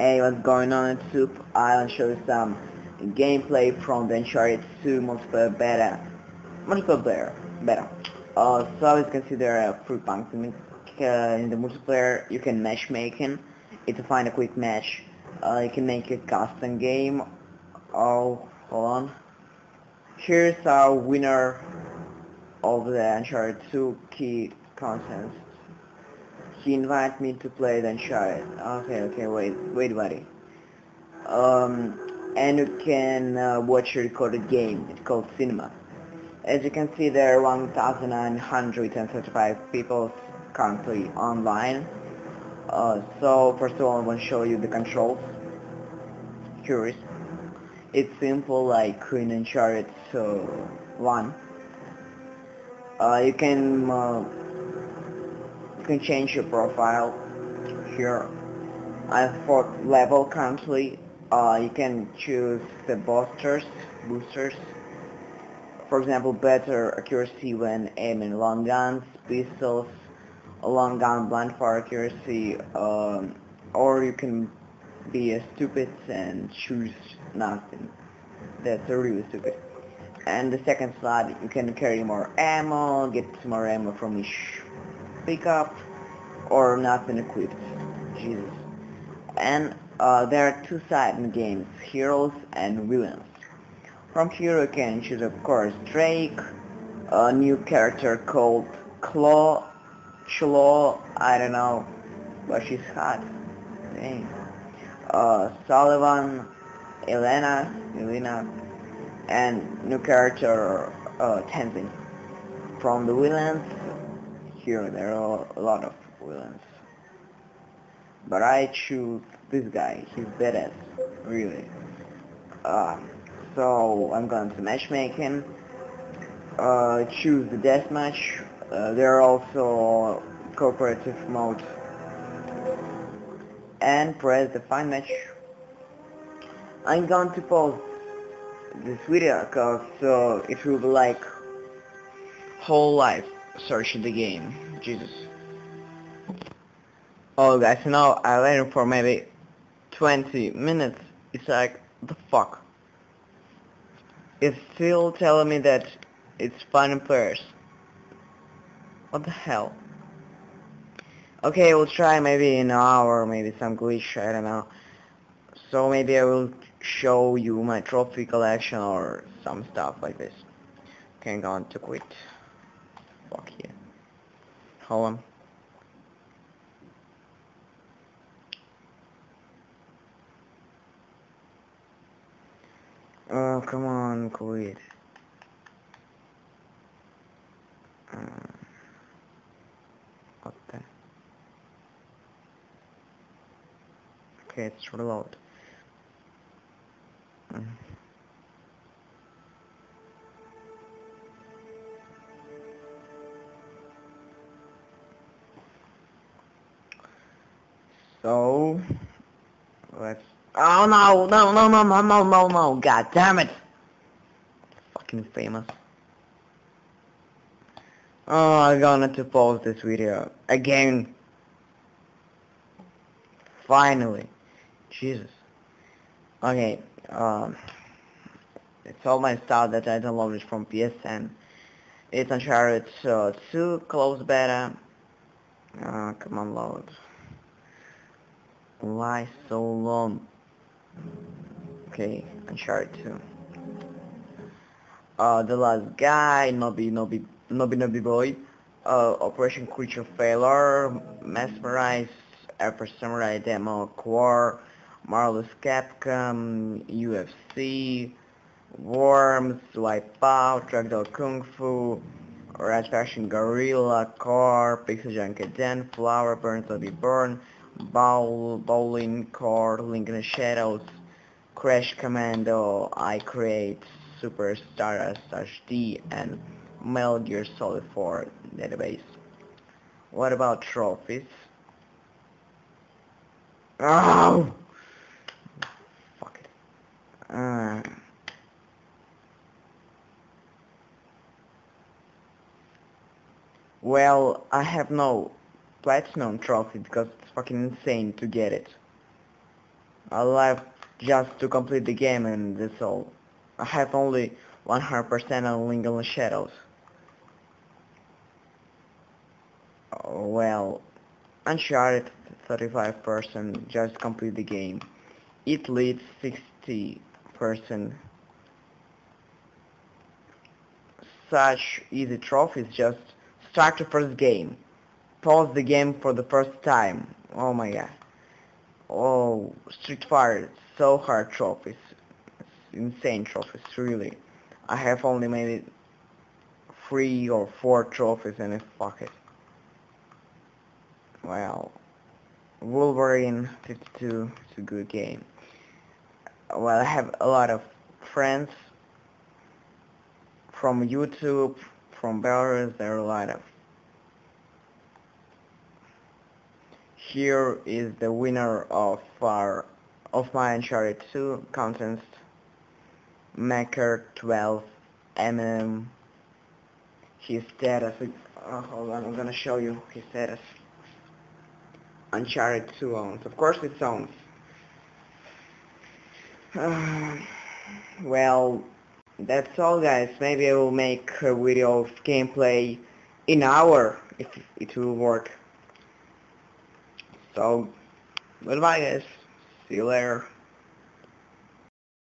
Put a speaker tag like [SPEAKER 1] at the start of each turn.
[SPEAKER 1] Hey, what's going on Soup? I'll show you some gameplay from the Uncharted 2 multiplayer beta. Multiplayer beta. Uh, so as you can see there are three punks in, uh, in the multiplayer. You can matchmaking. It's to find a quick match. Uh, you can make a custom game. Oh, hold on. Here's our winner of the Uncharted 2 key contest. He invited me to play then the Uncharted. Okay, okay, wait, wait, buddy. Um, and you can uh, watch a recorded game. It's called Cinema. As you can see, there are 1,935 people currently online. Uh, so first of all, I want to show you the controls. Curious. It's simple like in Uncharted so 1. Uh, you can uh, can change your profile here. I'm fourth level currently. Uh, you can choose the boosters, boosters. For example, better accuracy when aiming long guns, pistols, long gun blind fire accuracy, um, or you can be a stupid and choose nothing. That's really stupid. And the second slot, you can carry more ammo, get more ammo from each pickup, or not been equipped. Jesus. And uh, there are two sides in the games, heroes and villains. From here you can choose of course Drake, a new character called Claw, Chlo, I don't know, but she's hot. Dang. Uh, Sullivan, Elena, Elena, and new character uh, Tenzin. From the villains, here there are a lot of villains. But I choose this guy, he's badass, really. Um, so I'm going to matchmaking, uh, choose the deathmatch, uh, there are also cooperative modes. and press the find match. I'm going to pause this video because uh, it will be like whole life searching the game. Jesus. Oh guys, now I waited for maybe 20 minutes. It's like, the fuck? It's still telling me that it's finding players. What the hell? Okay, we'll try maybe in an hour, maybe some glitch, I don't know. So maybe I will show you my trophy collection or some stuff like this. Okay, I'm going to quit. Oh, come on, quit. Um, what the? Okay, it's reload. So let's. Oh no! No! No! No! No! No! No! No! God damn it! Fucking famous. Oh, I'm gonna to pause this video again. Finally, Jesus. Okay, um, it's all my stuff that I downloaded from PSN. It's Uncharted uh, 2 close beta. Uh, come on, load. Why so long? Okay, Uncharted 2. Uh, the last guy, Nobby, Nobby, Nobby, Nobby boy. Uh, Operation Creature Feature, Mesmerize, Ever Samurai Demo, Core, Marvelous Capcom, UFC, Worms, Wipeout, Ragdoll Kung Fu, Red Faction Guerrilla, Car, PixelJunk Eden, Flower, Burn Be Burn, Bowl, Bowling, in the Shadows, Crash Commando, I Create, Superstar HD, and Metal Gear Solid 4 database. What about trophies? Oh! Fuck it. Uh, well, I have no platinum trophy because it's fucking insane to get it. alive just to complete the game and that's all. I have only 100% on the Shadows. Oh, well, Uncharted 35% just complete the game. It leads 60%. Such easy trophies just start the first game. Pause the game for the first time. Oh my god. Oh, Street Fighter, so hard trophies. It's insane trophies, really. I have only made it three or four trophies and it's fuck it. Well, Wolverine 52 is a good game. Well, I have a lot of friends from YouTube, from Belarus, there are a lot of. Here is the winner of our of my Uncharted 2 contest, Maker 12 mm. His status. Uh, hold on, I'm gonna show you his status. Uncharted 2 owns. Of course it owns. Uh, well, that's all guys. Maybe I will make a video of gameplay in hour if it will work. So, goodbye guys. See you later.